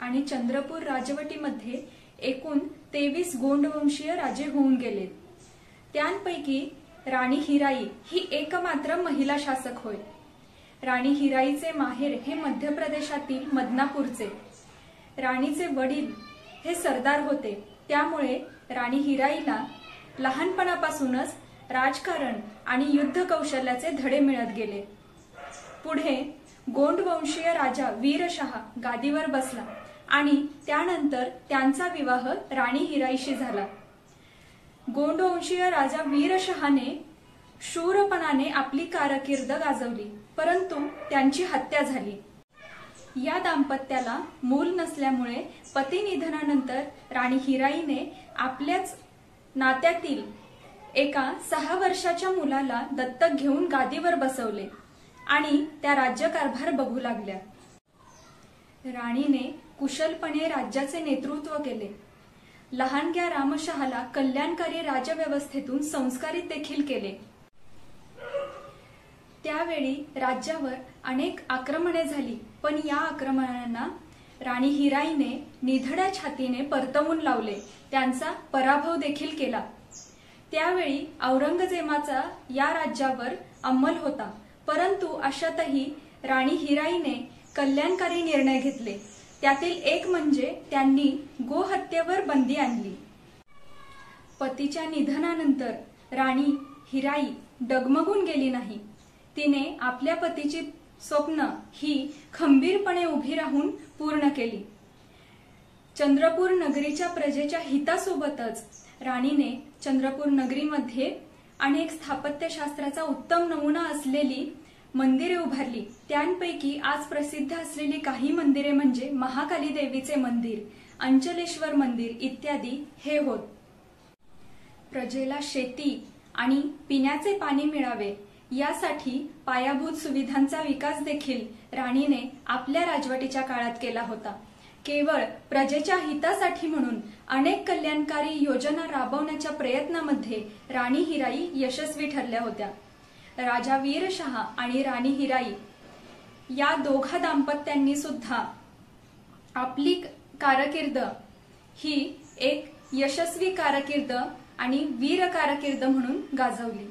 आणि चंद्रपूर राजवटीमध्ये एकूण तेवीस गोंडवंशीय राजे होऊन गेले. त्यांपैकी राणी हिराई ही एकमात्र महिला शासक होय. राणी हिराईचे माहेर हे मध्य प्रदेशातील मदनापूरचे. राणीचे वडील हे सरदार होते. त्यामुळे राणी हिराईला लहानपणापासूनच राजकारण आणि युद्ध कौशल्याचे धडे मिळत गेले. पुढे गोंडवंशीय राजा वीरशहा गादीवर बसला आणि त्यानंतर त्यांचा विवाह राणी हिराईशी झाला. गोंडवंशीय राजा वीरशहाने शूरपणाने आपली कारकीर्द गाजवली परंतु त्यांची हत्या झाली. या दाम्पत्याला मूल नसल्यामुळे पती निधनानंतर राणी हिराईने आपल्याच नात्यातील एका सहा वर्षाच्या मुलाला दत्तक घेऊन गादीवर बसवले. आणि त्या राज्यकारभार बघू लागल्या. राणीने कुशलपणे राज्याचे नेतृत्व केले. लहानग्या रामशहाला कल्याणकारी राजव्यवस्थेतून संस्कारित देखील केले. त्यावेळी राज्यावर अनेक आक्रमणे झाली पण या आक्रमणांना राणी हिराईने निधड्या छातीने परतवून लावले. त्यांचा पराभव देखील केला. त्यावेळी औरंगजेबाचा या राज्यावर अंमल होता. परंतु अशातही राणी हिराईने कल्याणकारी निर्णय घेतले. त्यातील एक म्हणजे त्यांनी गोहत्येवर बंदी आणली. पतीच्या निधनानंतर राणी हिराई डगमगून गेली नाही. तिने आपल्या पतीची स्वप्न ही खंबीरपणे उभी राहून पूर्ण केली. चंद्रपूर नगरीच्या प्रजेच्या हितासोबतच राणीने चंद्रपूर नगरीमध्ये आणि एक स्थापत्यशास्त्राचा उत्तम नमुना असलेली मंदिरे उभारली. त्यांपैकी आज प्रसिद्ध असलेली काही मंदिरे म्हणजे महाकाली देवीचे मंदिर अंचलेश्वर मंदिर इत्यादी हे होत. प्रजेला शेती आणि पिण्याचे पाणी मिळावे यासाठी पायाभूत सुविधांचा विकास देखील राणीने आपल्या राजवटीच्या काळात केला होता. केवळ प्रजेच्या हितासाठी म्हणून अनेक कल्याणकारी योजना राबवण्याच्या प्रयत्नामध्ये राणी हिराई यशस्वी ठरल्या होत्या. राजा वीरशहा आणि राणी हिराई या दोघा दाम्पत्यांनी सुद्धा आपली कारकीर्द ही एक यशस्वी कारकीर्द आणि वीर कारकीर्द म्हणून गाजवली.